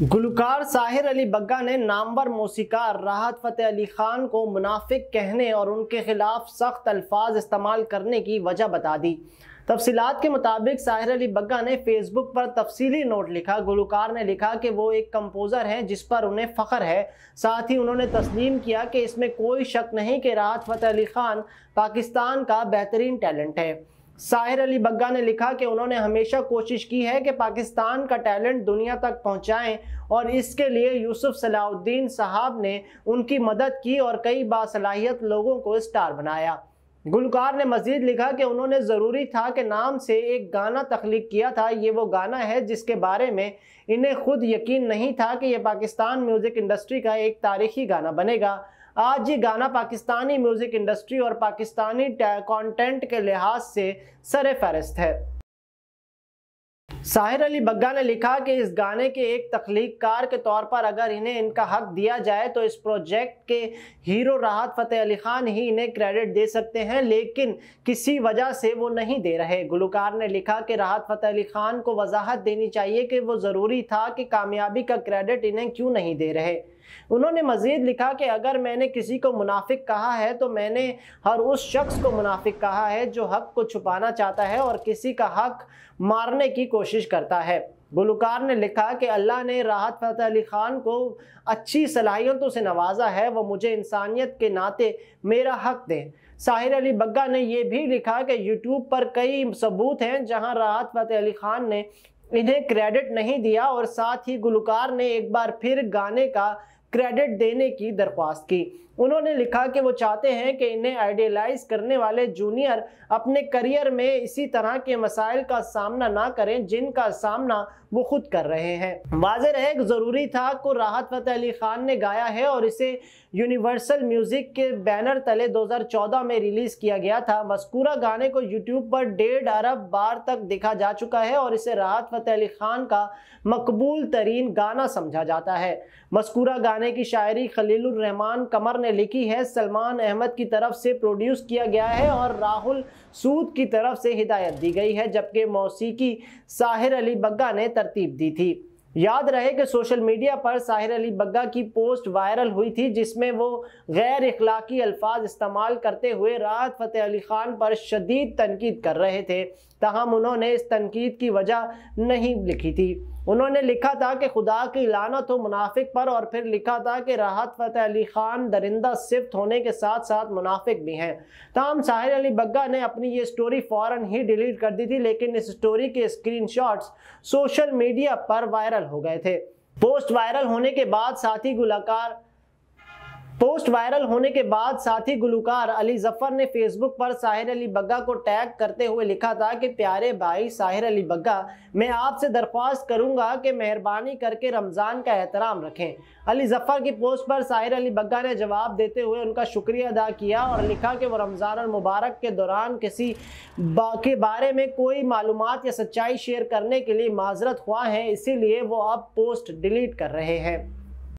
गुलकार साहिर अली बग्गा ने नामवर मौसीकार राहत फ़तेह अली ख़ान को मुनाफिक कहने और उनके खिलाफ सख्त अल्फाज इस्तेमाल करने की वजह बता दी। तफसीत के मुताबिक साहिर अली बग्गा ने फेसबुक पर तफसीली नोट लिखा। गुलकार ने लिखा कि वो एक कंपोज़र हैं जिस पर उन्हें फ़ख्र है। साथ ही उन्होंने तस्लीम किया कि इसमें कोई शक नहीं कि राहत फ़तेह अली ख़ान पाकिस्तान का बेहतरीन टैलेंट है। साहिर अली बग्गा ने लिखा कि उन्होंने हमेशा कोशिश की है कि पाकिस्तान का टैलेंट दुनिया तक पहुंचाएँ और इसके लिए यूसुफ सलाउद्दीन साहब ने उनकी मदद की और कई बासलाहियत लोगों को स्टार बनाया। गुलकार ने मजीद लिखा कि उन्होंने ज़रूरी था कि नाम से एक गाना तख्लीक किया था। ये वो गाना है जिसके बारे में इन्हें खुद यकीन नहीं था कि यह पाकिस्तान म्यूज़िक इंडस्ट्री का एक तारीखी गाना बनेगा। आज ये गाना पाकिस्तानी म्यूज़िक इंडस्ट्री और पाकिस्तानी कंटेंट के लिहाज से सर फहरिस्त है। साहिर अली बग्गा ने लिखा कि इस गाने के एक तख्लीकार के तौर पर अगर इन्हें इनका हक दिया जाए तो इस प्रोजेक्ट के हीरो राहत फ़तेह अली ख़ान ही इन्हें क्रेडिट दे सकते हैं, लेकिन किसी वजह से वो नहीं दे रहे। गुलकार ने लिखा कि राहत फ़तेह अली ख़ान को वजाहत देनी चाहिए कि वो ज़रूरी था कि कामयाबी का क्रेडिट इन्हें क्यों नहीं दे रहे। उन्होंने मजीद लिखा कि अगर मैंने किसी को मुनाफिक कहा है तो मैंने हर उस शख्स को मुनाफिक कहा है जो हक को छुपाना चाहता है और किसी का हक मारने की कोशिश करता है। गुलकार ने लिखा कि अल्लाह ने राहत फ़तेह अली ख़ान को अच्छी सलाहियतों से नवाजा है वह मुझे इंसानियत के नाते मेरा हक दें। साहिर अली बग्गा ने यह भी लिखा कि यूट्यूब पर कई सबूत हैं जहाँ राहत फ़तेह अली ख़ान ने इन्हें क्रेडिट नहीं दिया और साथ ही गुलकार ने एक बार फिर गाने का क्रेडिट देने की दरख्वास्त की। उन्होंने लिखा कि वो चाहते हैं कि इन्हें आइडियलाइज करने वाले जूनियर अपने करियर में इसी तरह के मसाइल का सामना ना करें, जिनका सामना वो खुद कर रहे हैं। वाज रहे ज़रूरी था, को राहत फ़तेह अली ख़ान ने गाया है और इसे यूनिवर्सल म्यूज़िक के बैनर तले 2014 में रिलीज़ किया गया था। मस्कूरा गाने को यूट्यूब पर डेढ़ अरब बार तक देखा जा चुका है और इसे राहत फ़तेह अली ख़ान का मकबूल तरीन गाना समझा जाता है। मस्कूरा गाने की शायरी खलीलुररहमान कमर ने लिखी है, सलमान अहमद की तरफ़ से प्रोड्यूस किया गया है और राहुल सूद की तरफ़ से हिदायत दी गई है, जबकि मौसीकी साहिर अली बग्गा ने तरतीब दी थी। याद रहे कि सोशल मीडिया पर साहिर अली बग्गा की पोस्ट वायरल हुई थी, जिसमें वो गैर इखलाकी अल्फाज इस्तेमाल करते हुए राहत फ़तेह अली ख़ान पर शदीद तनकीद कर रहे थे। तहम उन्होंने इस तनकीद की वजह नहीं लिखी थी। उन्होंने लिखा था कि खुदा की लानत हो मुनाफिक पर, और फिर लिखा था कि राहत फ़तेह अली ख़ान दरिंदा सिफ्त होने के साथ साथ मुनाफिक भी हैं। तमाम साहिर अली बग्गा ने अपनी ये स्टोरी फ़ौर ही डिलीट कर दी थी, लेकिन इस स्टोरी के स्क्रीन सोशल मीडिया पर वायरल हो गए थे। पोस्ट वायरल होने के बाद साथी गुलाकार पोस्ट वायरल होने के बाद साथी गुलकार अली ज़फ़र ने फेसबुक पर साहिर अली बग्गा को टैग करते हुए लिखा था कि, प्यारे भाई, साहिर अली बग्गा, मैं आपसे दरख्वास्त करूँगा कि मेहरबानी करके रमज़ान का एहतराम रखें। अली ज़फ़र की पोस्ट पर साहिर अली बग्गा ने जवाब देते हुए उनका शुक्रिया अदा किया और लिखा कि वो रमज़ान मुबारक के दौरान किसी बा, के बारे में कोई मालूम या सच्चाई शेयर करने के लिए माजरत हुआ है, इसीलिए वो अब पोस्ट डिलीट कर रहे हैं।